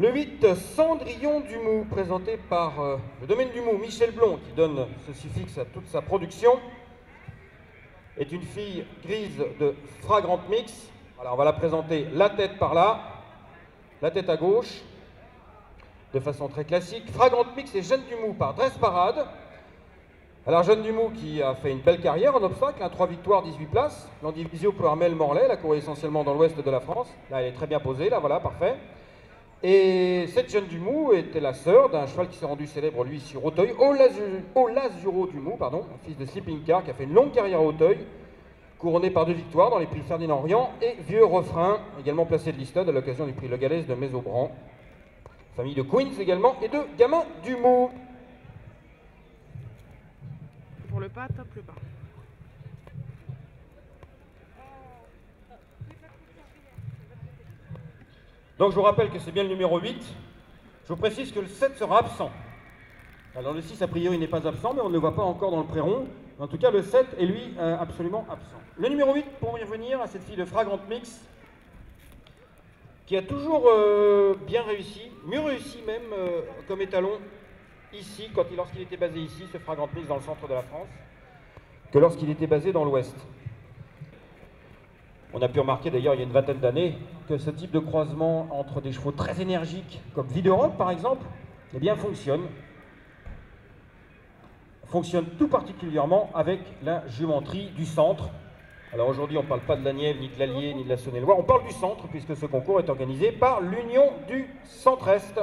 Le 8, Cendrillon du Mou, présenté par euh, le domaine du Mou, Michel Blond, qui donne ce suffixe à toute sa production, est une fille grise de Fragrant Mix. Alors on va la présenter la tête par là, la tête à gauche, de façon très classique. Fragrant Mix et Jeanne Dumou par Dress Parade. Alors Jeanne Dumou qui a fait une belle carrière en obstacle, 3 hein, victoires, 18 places. L'Andivisio pour Armel Morlaix, elle a couru essentiellement dans l'ouest de la France. Là elle est très bien posée, là voilà, parfait. Et cette Jeanne Dumou était la sœur d'un cheval qui s'est rendu célèbre lui sur Auteuil, Olazuro Dumou, pardon, fils de Sleeping Car qui a fait une longue carrière à Auteuil, couronné par deux victoires dans les prix Ferdinand Orient et Vieux Refrain, également placé de l'Istade à l'occasion du prix Le Galès de Mésobran. Famille de Queens également et de Gamin Dumou. Pour le pas, top le pas. Donc je vous rappelle que c'est bien le numéro 8. Je vous précise que le 7 sera absent. Alors le 6 a priori n'est pas absent, mais on ne le voit pas encore dans le pré-rond. En tout cas, le 7 est lui euh, absolument absent. Le numéro 8, pour y revenir à cette fille de Fragrant Mix, qui a toujours euh, bien réussi, mieux réussi même euh, comme étalon ici, lorsqu'il était basé ici, ce Fragrant Mix dans le centre de la France, que lorsqu'il était basé dans l'ouest. On a pu remarquer d'ailleurs il y a une vingtaine d'années que ce type de croisement entre des chevaux très énergiques, comme Viderock par exemple, eh bien fonctionne. Fonctionne tout particulièrement avec la jumenterie du centre. Alors aujourd'hui on ne parle pas de la Nièvre, ni de l'Allier, ni de la Saône-et-Loire, on parle du centre puisque ce concours est organisé par l'Union du Centre-Est.